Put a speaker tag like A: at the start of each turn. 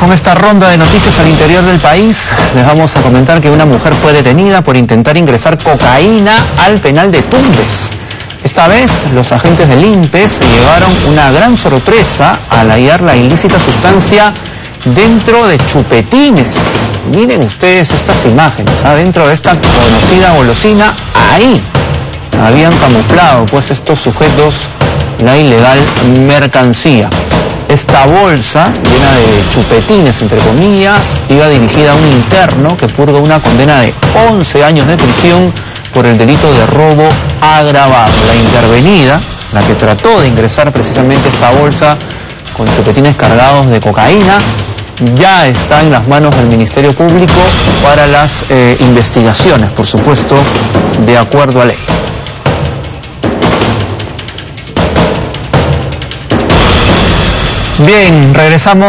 A: con esta ronda de noticias al interior del país. Les vamos a comentar que una mujer fue detenida por intentar ingresar cocaína al penal de Tumbes. Esta vez los agentes del INPE se llevaron una gran sorpresa al hallar la ilícita sustancia dentro de chupetines. Miren ustedes estas imágenes, ¿ah? dentro de esta conocida golosina, ahí habían camuflado pues estos sujetos la ilegal mercancía. Esta bolsa, llena de chupetines, entre comillas, iba dirigida a un interno que purga una condena de 11 años de prisión por el delito de robo agravado. La intervenida, la que trató de ingresar precisamente esta bolsa con chupetines cargados de cocaína, ya está en las manos del Ministerio Público para las eh, investigaciones, por supuesto, de acuerdo a ley. Bien, regresamos.